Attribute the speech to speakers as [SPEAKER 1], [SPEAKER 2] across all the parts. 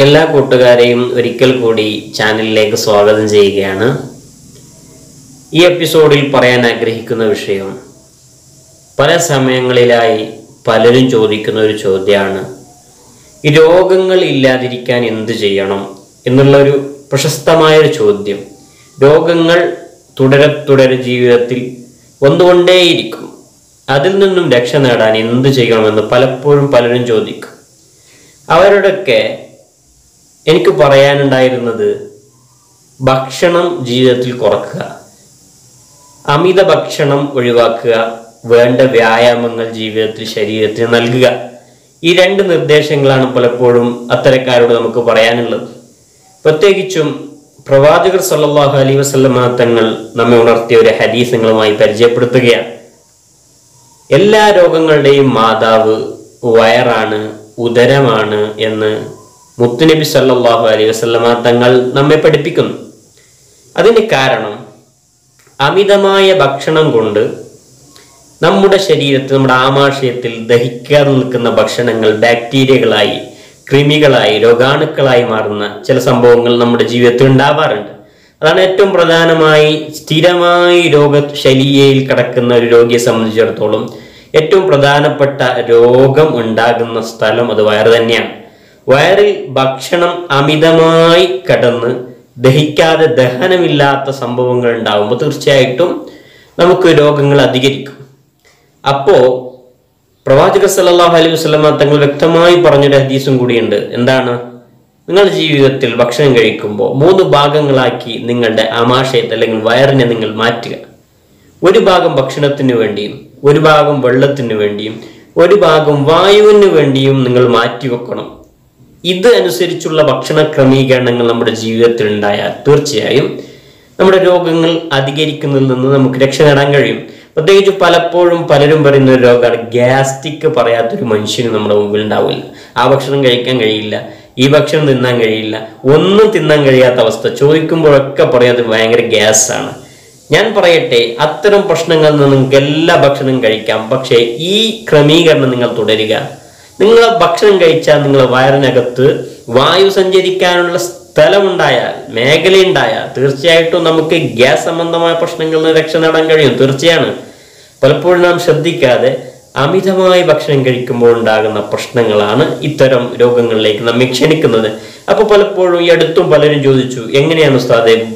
[SPEAKER 1] എല്ലാ കൂട്ടുകാരെയും ഒരിക്കൽ കൂടി ചാനലിലേക്ക് സ്വാഗതം ചെയ്യുകയാണ്. ഈ എപ്പിസോഡിൽ പറയാൻ ആഗ്രഹിക്കുന്ന വിഷയം പല സമയങ്ങളിലായി പലരും ചോദിക്കുന്ന ഒരു ചോദ്യമാണ് ഈ രോഗങ്ങൾ ഇല്ലാതിരിക്കാൻ എന്ത് ചെയ്യണം എന്നുള്ള ഒരു പ്രശസ്തമായ ചോദ്യം. രോഗങ്ങൾ തുടരെ തുടരെ ജീവിതത്തിൽ വന്നുകൊണ്ടേയിരിക്കും. അതിൽ നിന്നും രക്ഷ നേടാൻ എന്ത് ചെയ്യണമെന്ന് പലപ്പോഴും പലരും ചോദിക്കും. അവരുടെയൊക്കെ എനിക്ക് പറയാനുണ്ടായിരുന്നത് ഭക്ഷണം ജീവിതത്തിൽ കുറക്കുക. അമിത ഭക്ഷണം ഒഴിവാക്കുക വേണ്ട വ്യായാമങ്ങൾ ജീവിതത്തിൽ ശരീരത്തിന് നൽകുക. ഈ രണ്ട് നിർദ്ദേശങ്ങളാണ് പലപ്പോഴും അത്തരക്കാരോട് നമുക്ക് പറയാനുള്ളത്. പ്രത്യേകിച്ചും പ്രവാചകർ സല്ലാഹു അലൈഹി വസല്ലമ തങ്ങൾ നമ്മെ ഉണർത്തിയ ഒരു ഹദീസങ്ങളുമായി പരിചയപ്പെടുത്തുകയാണ്. എല്ലാ രോഗങ്ങളുടെയും മാതാവ് വയറാണ് ഉദരമാണ് എന്ന് മുത്തുനബി സല്ലാഹു അലൈഹി വസല്ലമ തങ്ങൾ നമ്മെ പഠിപ്പിക്കുന്നു. അതിന് കാരണം അമിതമായ ഭക്ഷണം കൊണ്ട് നമ്മുടെ ശരീരത്തിൽ നമ്മുടെ ആമാശയത്തിൽ ദഹിക്കാതെ നിൽക്കുന്ന ഭക്ഷണങ്ങൾ ബാക്ടീരിയകളായി കൃമികളായി രോഗാണുക്കളായി മാറുന്ന ചില സംഭവങ്ങൾ നമ്മുടെ ജീവിതത്തിൽ ഉണ്ടാവാറുണ്ട്. അതാണ് ഏറ്റവും പ്രധാനമായി സ്ഥിരമായി രോഗശൈലിയിൽ കിടക്കുന്ന ഒരു രോഗിയെ സംബന്ധിച്ചിടത്തോളം ഏറ്റവും പ്രധാനപ്പെട്ട രോഗം ഉണ്ടാകുന്ന സ്ഥലം അത് വയറ് തന്നെയാണ്. വയറിൽ ഭക്ഷണം അമിതമായി കടന്ന് ദഹിക്കാതെ ദഹനമില്ലാത്ത സംഭവങ്ങൾ ഉണ്ടാകുമ്പോൾ തീർച്ചയായിട്ടും നമുക്ക് രോഗങ്ങൾ അധികരിക്കും. അപ്പോ പ്രവാചക സല്ലല്ലാഹു അലൈഹി വസല്ലമ തങ്ങൾ വ്യക്തമായി പറഞ്ഞൊരു ഹദീസും കൂടിയുണ്ട്. എന്താണ്? നിങ്ങളുടെ ജീവിതത്തിൽ ഭക്ഷണം കഴിക്കുമ്പോൾ മൂന്ന് ഭാഗങ്ങളാക്കി നിങ്ങളുടെ ആമാശയത്തെ അല്ലെങ്കിൽ വയറിനെ നിങ്ങൾ മാറ്റുക. ഒരു ഭാഗം ഭക്ഷണത്തിന് വേണ്ടിയും ഒരു ഭാഗം വെള്ളത്തിന് വേണ്ടിയും ഒരു ഭാഗം വായുവിന് വേണ്ടിയും നിങ്ങൾ മാറ്റി വെക്കണം ഇത് അനുസരിച്ചുള്ള ഭക്ഷണ ക്രമീകരണങ്ങൾ നമ്മുടെ ജീവിതത്തിൽ ഉണ്ടായാൽ തീർച്ചയായും നമ്മുടെ രോഗങ്ങൾ അധികരിക്കുന്നതിൽ നിന്ന് നമുക്ക് രക്ഷ നേടാൻ കഴിയും. പ്രത്യേകിച്ച് പലപ്പോഴും പലരും പറയുന്ന ഒരു രോഗമാണ് ഗ്യാസ്റ്റിക് പറയാത്തൊരു മനുഷ്യന് നമ്മുടെ മുമ്പിൽ ഉണ്ടാവില്ല. ആ ഭക്ഷണം കഴിക്കാൻ കഴിയില്ല ഈ ഭക്ഷണം തിന്നാൻ കഴിയില്ല ഒന്നും തിന്നാൻ കഴിയാത്ത അവസ്ഥ ചോദിക്കുമ്പോഴൊക്കെ പറയാതെ ഭയങ്കര ഗ്യാസാണ്. ഞാൻ പറയട്ടെ അത്തരം പ്രശ്നങ്ങളിൽ നിന്ന് നിങ്ങൾക്ക് എല്ലാ ഭക്ഷണവും കഴിക്കാം. പക്ഷേ ഈ ക്രമീകരണം നിങ്ങൾ തുടരുക. നിങ്ങൾ ഭക്ഷണം കഴിച്ചാൽ നിങ്ങളെ വയറിനകത്ത് വായു സഞ്ചരിക്കാനുള്ള സ്ഥലമുണ്ടായാൽ മേഖലയുണ്ടായാൽ തീർച്ചയായിട്ടും നമുക്ക് ഗ്യാസ് സംബന്ധമായ പ്രശ്നങ്ങളിൽ നിന്ന് രക്ഷ നേടാൻ കഴിയും. തീർച്ചയാണ്. പലപ്പോഴും നാം ശ്രദ്ധിക്കാതെ അമിതമായി ഭക്ഷണം കഴിക്കുമ്പോൾ ഉണ്ടാകുന്ന പ്രശ്നങ്ങളാണ് ഇത്തരം രോഗങ്ങളിലേക്ക് നമ്മെ ക്ഷണിക്കുന്നത്. അപ്പോൾ പലപ്പോഴും ഈ അടുത്തും പലരും ചോദിച്ചു എങ്ങനെയാണ് ഉസ്താദെ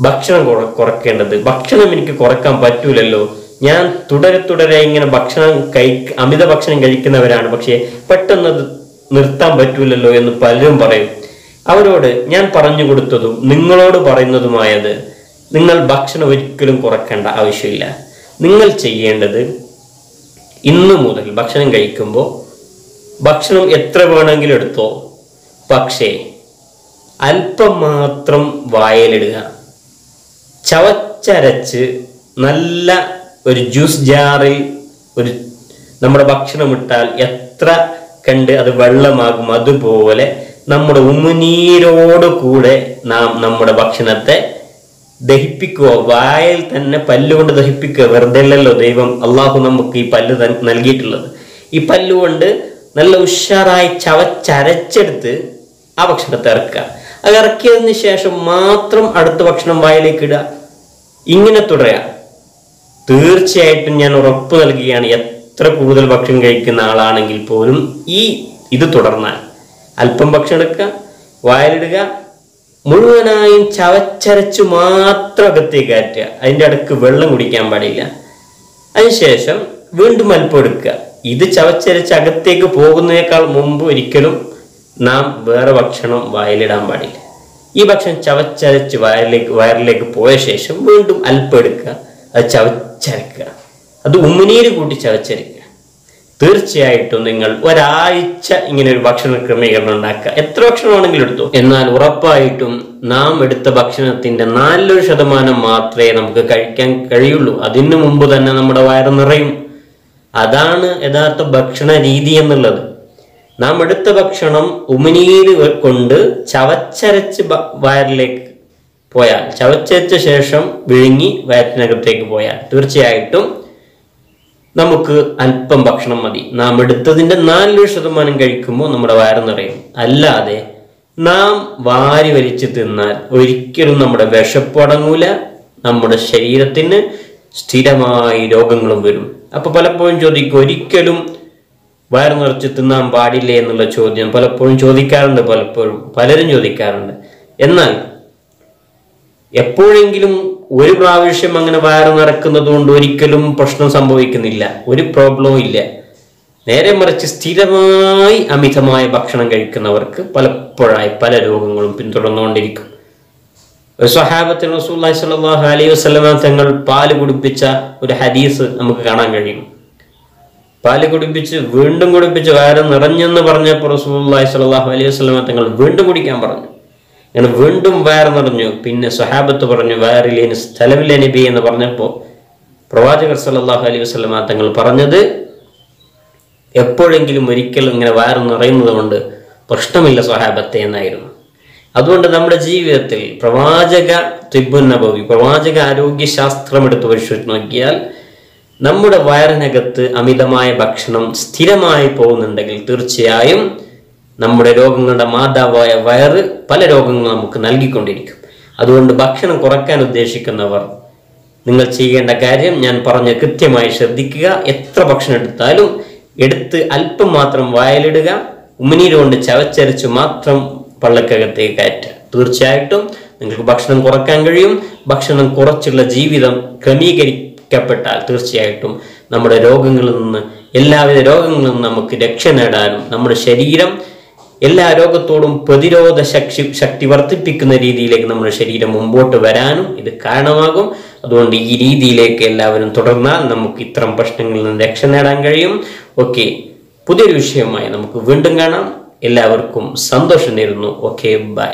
[SPEAKER 1] ഭക്ഷണം കുറക്കേണ്ടത്? ഭക്ഷണം എനിക്ക് കുറയ്ക്കാൻ പറ്റൂലല്ലോ. ഞാൻ തുടരെ തുടരെ ഇങ്ങനെ ഭക്ഷണം കഴി അമിത ഭക്ഷണം കഴിക്കുന്നവരാണ്. പക്ഷേ പെട്ടെന്ന് നിർത്താൻ പറ്റൂലല്ലോ എന്ന് പലരും പറയും. അവരോട് ഞാൻ പറഞ്ഞു കൊടുത്തതും നിങ്ങളോട് പറയുന്നതുമായത് നിങ്ങൾ ഭക്ഷണം ഒരിക്കലും കുറക്കേണ്ട ആവശ്യമില്ല. നിങ്ങൾ ചെയ്യേണ്ടത് ഇന്നു മുതൽ ഭക്ഷണം കഴിക്കുമ്പോൾ ഭക്ഷണം എത്ര വേണമെങ്കിലും എടുത്തോ. പക്ഷേ അല്പം മാത്രം വായലിടുക. ചവച്ചരച്ച് നല്ല ഒരു ജ്യൂസ് ജാറിൽ ഒരു നമ്മുടെ ഭക്ഷണം ഇട്ടാൽ എത്ര കണ്ട് അത് വെള്ളമാകും അതുപോലെ നമ്മുടെ ഉമിനീരോട് കൂടെ നാം നമ്മുടെ ഭക്ഷണത്തെ ദഹിപ്പിക്കുക. വായിൽ തന്നെ പല്ലുകൊണ്ട് ദഹിപ്പിക്കുക. വെറുതെ അല്ലല്ലോ ദൈവം അള്ളാഹു നമുക്ക് ഈ പല്ല് നൽകിയിട്ടുള്ളത്. ഈ പല്ലുകൊണ്ട് നല്ല ഉഷാറായി ചവച്ചരച്ചെടുത്ത് ആ ഭക്ഷണത്തെ ഇറക്കുക. അത് ഇറക്കിയതിന് ശേഷം മാത്രം അടുത്ത ഭക്ഷണം വായിലേക്ക് ഇടുക. ഇങ്ങനെ തുടരുക തീർച്ചയായിട്ടും ഞാൻ ഉറപ്പ് നൽകുകയാണ് എത്ര കൂടുതൽ ഭക്ഷണം കഴിക്കുന്ന ആളാണെങ്കിൽ പോലും ഈ ഇത് തുടർന്നാൽ. അല്പം ഭക്ഷണം എടുക്കുക വായലിടുക മുഴുവനായും ചവച്ചരച്ച് മാത്രം അകത്തേക്ക് കയറ്റുക അതിന്റെ അടുക്ക് വെള്ളം കുടിക്കാൻ പാടില്ല. അതിനുശേഷം വീണ്ടും അല്പം എടുക്കുക. ഇത് ചവച്ചരച്ച് അകത്തേക്ക് പോകുന്നതിനേക്കാൾ മുമ്പ് ഒരിക്കലും നാം വേറെ ഭക്ഷണം വായലിടാൻ പാടില്ല. ഈ ഭക്ഷണം ചവച്ചരച്ച് വയറിലേക്ക് വയറിലേക്ക് പോയ ശേഷം വീണ്ടും അല്പം എടുക്കുക. അത് ചവച്ചരക്കുക. അത് ഉമ്മിനീര് കൂട്ടി ചവച്ചരക്കുക. തീർച്ചയായിട്ടും നിങ്ങൾ ഒരാഴ്ച ഇങ്ങനെ ഒരു ഭക്ഷണ ക്രമീകരണം ഉണ്ടാക്കുക. എത്ര ഭക്ഷണമാണെങ്കിലും എടുത്തു എന്നാൽ ഉറപ്പായിട്ടും നാം എടുത്ത ഭക്ഷണത്തിന്റെ നാലൊരു ശതമാനം മാത്രമേ നമുക്ക് കഴിക്കാൻ കഴിയുള്ളൂ. അതിനു മുമ്പ് തന്നെ നമ്മുടെ വയറ് നിറയും. അതാണ് യഥാർത്ഥ ഭക്ഷണ രീതി എന്നുള്ളത്. നാം എടുത്ത ഭക്ഷണം ഉമിനീര് കൊണ്ട് ചവച്ചരച്ച് വയറിലേക്ക് പോയാൽ ചവച്ചേച്ച ശേഷം വിഴുങ്ങി വയറ്റിനകത്തേക്ക് പോയാൽ തീർച്ചയായിട്ടും നമുക്ക് അല്പം ഭക്ഷണം മതി. നാം എടുത്തതിന്റെ നാലൊരു ശതമാനം കഴിക്കുമ്പോൾ നമ്മുടെ വയറ് നിറയും. അല്ലാതെ നാം വാരി വലിച്ച് തിന്നാൽ ഒരിക്കലും നമ്മുടെ വിശപ്പടങ്ങൂല നമ്മുടെ ശരീരത്തിന് സ്ഥിരമായി രോഗങ്ങളും വരും. അപ്പോൾ പലപ്പോഴും ചോദിക്കും ഒരിക്കലും വയറ് നിറച്ച് തിന്നാൻ പാടില്ലേ? എന്നുള്ള ചോദ്യം പലപ്പോഴും ചോദിക്കാറുണ്ട് പലപ്പോഴും പലരും ചോദിക്കാറുണ്ട്. എന്നാൽ എപ്പോഴെങ്കിലും ഒരു പ്രാവശ്യം അങ്ങനെ വയറ് നിറക്കുന്നത് കൊണ്ട് ഒരിക്കലും പ്രശ്നം സംഭവിക്കുന്നില്ല. ഒരു പ്രോബ്ലവും ഇല്ല. നേരെ മറിച്ച് സ്ഥിരമായി അമിതമായ ഭക്ഷണം കഴിക്കുന്നവർക്ക് പലപ്പോഴായി പല രോഗങ്ങളും പിന്തുടർന്നുകൊണ്ടിരിക്കും. ഒരു സ്വഹാബത്തിന് റസൂല്ലായി സ്വല്ലല്ലാഹു അലൈഹി വസ്ലമ തങ്ങൾ പാൽ കുടിപ്പിച്ച ഒരു ഹദീസ് നമുക്ക് കാണാൻ കഴിയും. പാൽ കുടിപ്പിച്ച് വീണ്ടും കുടിപ്പിച്ച് വയറ് നിറഞ്ഞെന്ന് പറഞ്ഞപ്പോൾ റസൂലുള്ളാഹി സ്വല്ലല്ലാഹു അലൈഹി വസ്ലമ തങ്ങൾ വീണ്ടും കുടിക്കാൻ പറഞ്ഞു. അങ്ങനെ വീണ്ടും വയർ നിറഞ്ഞു പിന്നെ സ്വഹാബത്ത് പറഞ്ഞു വയറിലേന് സ്ഥലമില്ല നബി എന്ന് പറഞ്ഞപ്പോൾ പ്രവാചകർ സല്ലല്ലാഹു അലൈഹി വസ്ലമ തങ്ങൾ പറഞ്ഞത് എപ്പോഴെങ്കിലും ഒരിക്കൽ ഇങ്ങനെ വയറ് നിറയുന്നത് കൊണ്ട് പ്രശ്നമില്ല സ്വഹാബത്തെ എന്നായിരുന്നു. അതുകൊണ്ട് നമ്മുടെ ജീവിതത്തിൽ പ്രവാചക തിബുൻ നബവി പ്രവാചക ആരോഗ്യശാസ്ത്രം എടുത്ത് പരിശോധിച്ച് നോക്കിയാൽ നമ്മുടെ വയറിനകത്ത് അമിതമായ ഭക്ഷണം സ്ഥിരമായി പോകുന്നുണ്ടെങ്കിൽ തീർച്ചയായും നമ്മുടെ രോഗങ്ങളുടെ മാതാവായ വയറ് പല രോഗങ്ങളും നമുക്ക് നൽകിക്കൊണ്ടിരിക്കും. അതുകൊണ്ട് ഭക്ഷണം കുറയ്ക്കാൻ ഉദ്ദേശിക്കുന്നവർ നിങ്ങൾ ചെയ്യേണ്ട കാര്യം ഞാൻ പറഞ്ഞ കൃത്യമായി ശ്രദ്ധിക്കുക. എത്ര ഭക്ഷണം എടുത്താലും എടുത്ത് അല്പം മാത്രം വായലിടുക ഉമിനീര് കൊണ്ട് ചവച്ചരച്ച് മാത്രം പള്ളക്കകത്തേക്ക് കയറ്റുക. തീർച്ചയായിട്ടും നിങ്ങൾക്ക് ഭക്ഷണം കുറയ്ക്കാൻ കഴിയും. ഭക്ഷണം കുറച്ചുള്ള ജീവിതം ക്രമീകരിക്കപ്പെട്ടാൽ തീർച്ചയായിട്ടും നമ്മുടെ രോഗങ്ങളിൽ നിന്ന് എല്ലാവിധ രോഗങ്ങളിൽ നിന്നും നമുക്ക് രക്ഷ നേടാനും നമ്മുടെ ശരീരം എല്ലാ രോഗത്തോടും പ്രതിരോധ ശക്തി ശക്തി വർദ്ധിപ്പിക്കുന്ന രീതിയിലേക്ക് നമ്മുടെ ശരീരം മുമ്പോട്ട് വരാനും ഇത് കാരണമാകും. അതുകൊണ്ട് ഈ രീതിയിലേക്ക് എല്ലാവരും തുടർന്നാൽ നമുക്ക് ഇത്തരം പ്രശ്നങ്ങളിൽ നിന്ന് രക്ഷ നേടാൻ കഴിയും. ഓക്കെ പുതിയൊരു വിഷയമായി നമുക്ക് വീണ്ടും കാണാം. എല്ലാവർക്കും സന്തോഷം നേരുന്നു. Okay bye.